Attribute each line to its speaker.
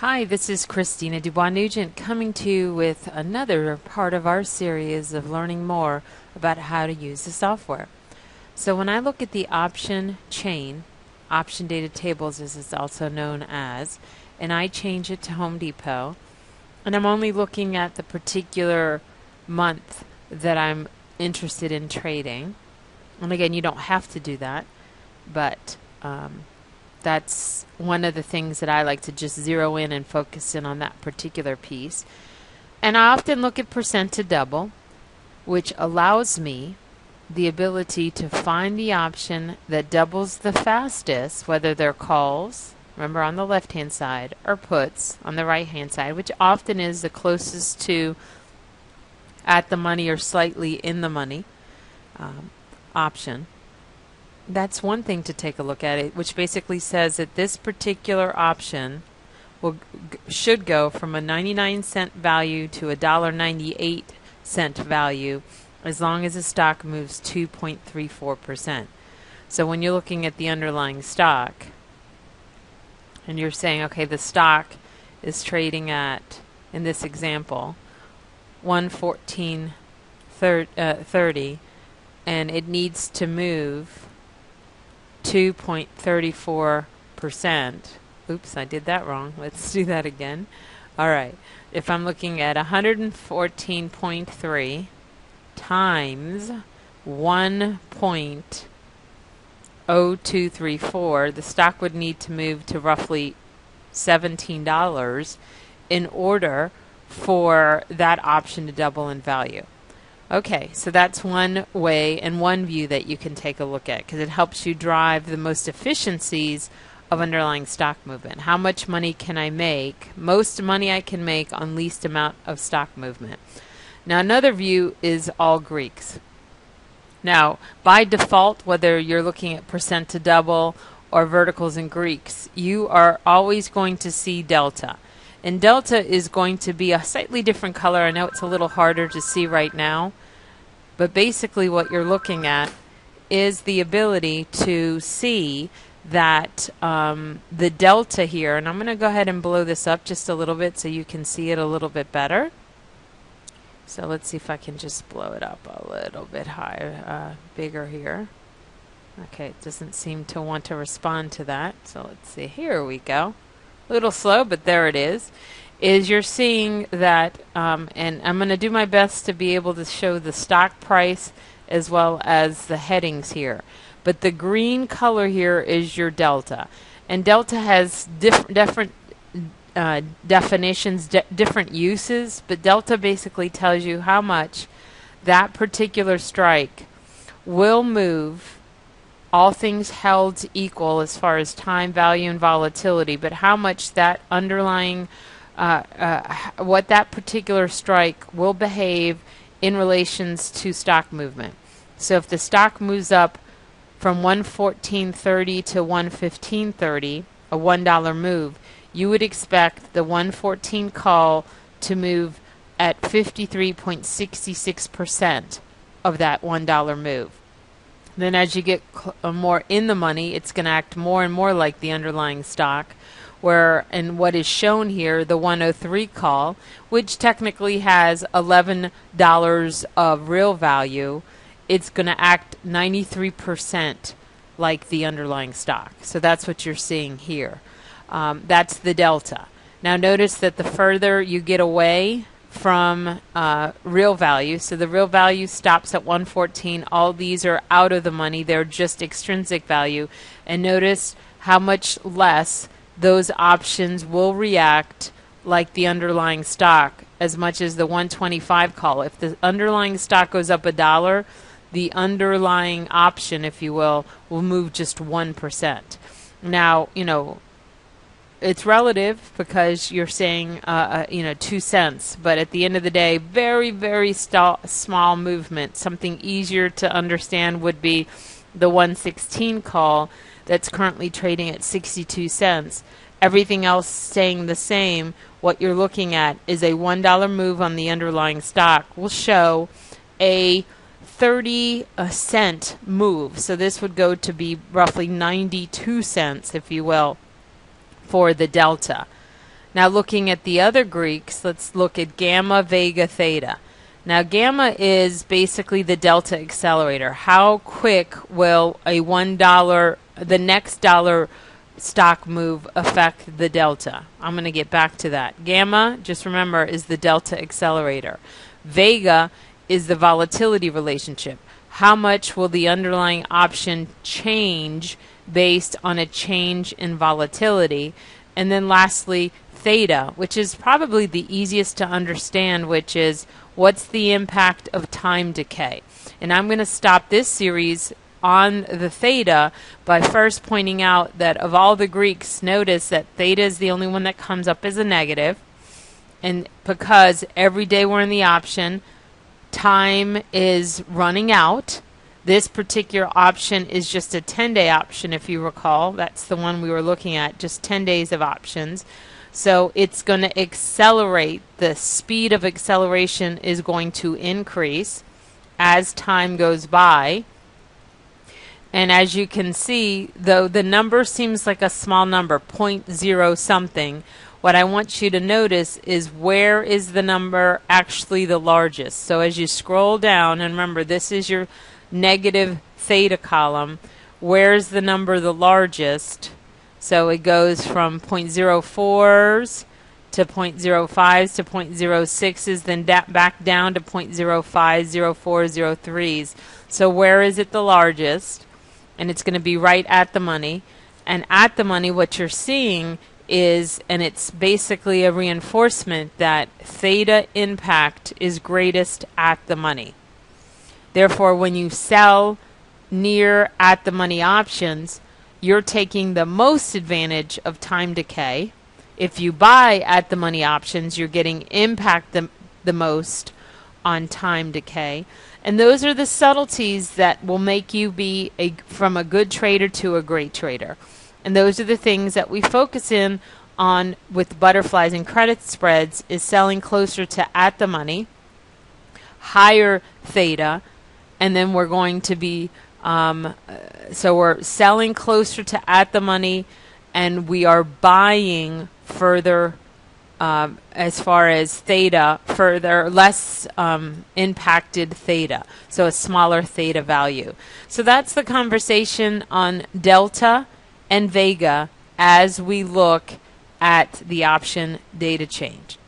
Speaker 1: Hi, this is Christina Dubois Nugent coming to you with another part of our series of learning more about how to use the software. So, when I look at the option chain, option data tables as it's also known as, and I change it to Home Depot, and I'm only looking at the particular month that I'm interested in trading. And again, you don't have to do that, but um, that's one of the things that I like to just zero in and focus in on that particular piece. And I often look at percent to double, which allows me the ability to find the option that doubles the fastest, whether they're calls, remember on the left hand side, or puts on the right hand side, which often is the closest to at the money or slightly in the money um, option that's one thing to take a look at it, which basically says that this particular option will should go from a 99 cent value to a dollar 98 cent value as long as the stock moves 2.34%. So when you're looking at the underlying stock and you're saying okay the stock is trading at in this example 114 uh, 30 and it needs to move 2.34%. Oops, I did that wrong. Let's do that again. All right. If I'm looking at 114.3 times 1.0234, the stock would need to move to roughly $17 in order for that option to double in value. Okay, so that's one way and one view that you can take a look at because it helps you drive the most efficiencies of underlying stock movement. How much money can I make? Most money I can make on least amount of stock movement. Now, another view is all Greeks. Now, by default, whether you're looking at percent to double or verticals and Greeks, you are always going to see delta. And delta is going to be a slightly different color. I know it's a little harder to see right now. But basically what you're looking at is the ability to see that um, the delta here, and I'm going to go ahead and blow this up just a little bit so you can see it a little bit better. So let's see if I can just blow it up a little bit higher, uh, bigger here. Okay, it doesn't seem to want to respond to that. So let's see. Here we go. A little slow, but there it is. Is you're seeing that, um, and I'm going to do my best to be able to show the stock price as well as the headings here. But the green color here is your delta. And delta has diff- different uh, definitions, different uses, but delta basically tells you how much that particular strike will move all things held equal as far as time, value, and volatility, but how much that underlying, uh, uh, what that particular strike will behave in relations to stock movement. So if the stock moves up from 114.30 to 115.30, a $1 move, you would expect the 114 call to move at 53.66% of that $1 move. Then, as you get cl- uh, more in the money, it's going to act more and more like the underlying stock. Where, and what is shown here, the 103 call, which technically has $11 of real value, it's going to act 93% like the underlying stock. So that's what you're seeing here. Um, that's the delta. Now, notice that the further you get away from uh, real value. So the real value stops at 114. All these are out of the money. They're just extrinsic value. And notice how much less those options will react like the underlying stock as much as the 125 call. If the underlying stock goes up a dollar, the underlying option, if you will, will move just 1%. Now, you know, it's relative because you're saying uh, uh, you know two cents, but at the end of the day, very very st- small movement. Something easier to understand would be the 116 call that's currently trading at 62 cents. Everything else staying the same. What you're looking at is a one dollar move on the underlying stock will show a 30 cent move. So this would go to be roughly 92 cents, if you will for the delta. Now, looking at the other Greeks, let's look at gamma, vega, theta. Now, gamma is basically the delta accelerator. How quick will a $1, the next dollar stock move affect the delta? I'm going to get back to that. Gamma, just remember, is the delta accelerator. Vega is the volatility relationship. How much will the underlying option change based on a change in volatility? And then lastly, theta, which is probably the easiest to understand, which is what's the impact of time decay. And I'm going to stop this series on the theta by first pointing out that of all the Greeks, notice that theta is the only one that comes up as a negative. And because every day we're in the option, time is running out. This particular option is just a 10 day option, if you recall. That's the one we were looking at, just 10 days of options. So it's going to accelerate, the speed of acceleration is going to increase as time goes by. And as you can see, though the number seems like a small number, 0.0 something, what I want you to notice is where is the number actually the largest. So as you scroll down, and remember this is your negative theta column, where's the number the largest? So it goes from 0.04s to 0.05s to 0.06s, then da- back down to 0.05s, 04s, 03s. So where is it the largest? And it's going to be right at the money. And at the money, what you're seeing is, and it's basically a reinforcement that theta impact is greatest at the money. Therefore, when you sell near at the money options, you're taking the most advantage of time decay. If you buy at the money options, you're getting impact the, the most on time decay. And those are the subtleties that will make you be a, from a good trader to a great trader. And those are the things that we focus in on with butterflies and credit spreads is selling closer to at the money, higher theta, and then we're going to be um, so we're selling closer to at the money, and we are buying further um, as far as theta, further less um, impacted theta, so a smaller theta value. So that's the conversation on delta and vega as we look at the option data change.